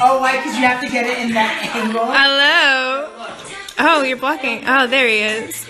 Oh, why? Because you have to get it in that angle. Hello. Oh, you're blocking. Oh, there he is.